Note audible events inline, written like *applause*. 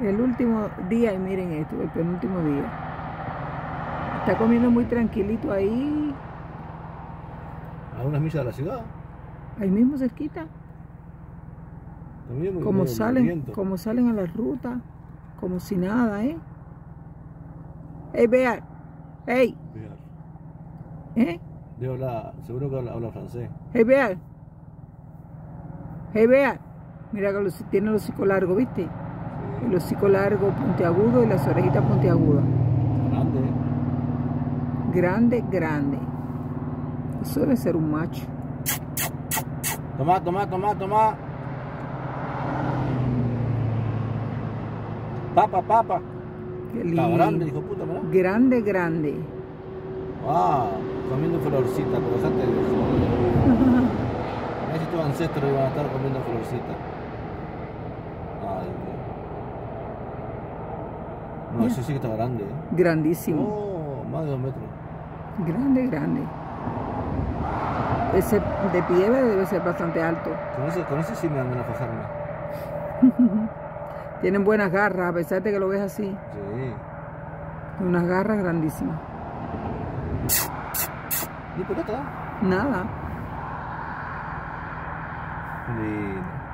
El último día, y miren esto, el penúltimo día. Está comiendo muy tranquilito ahí, A unas millas de la ciudad. ahí mismo cerquita. También Como salen, como salen a la ruta, como si nada, ¿eh? Ey, vea, ey, Mira, ¿eh? Debe hablar, seguro que habla, habla francés. Hey, vea. Hey, vea. Mira que los- tiene el hocico largo, ¿viste? El hocico largo, puntiagudo y las orejitas puntiagudas. Grande, ¿eh? Grande, grande. Eso debe ser un macho. Tomá, tomá, tomá, tomá. Papa, papa. Qué Está lindo. grande, hijo puta, mirá. Grande, grande. Ah, comiendo florcita, dejate de. Mirá *laughs* si tus ancestros iban a estar comiendo florcita. Ay. No, ese sí que está grande, ¿eh? Grandísimo. Oh, más de dos metros. Grande, grande. Ese de pie debe ser bastante alto. Con ese, con ese sí me dan ganas de fajarme. *laughs* Tienen buenas garras, a pesar de que lo ves así. Sí. Unas garras grandísimas. ¿Y por qué está? Nada. Lindo.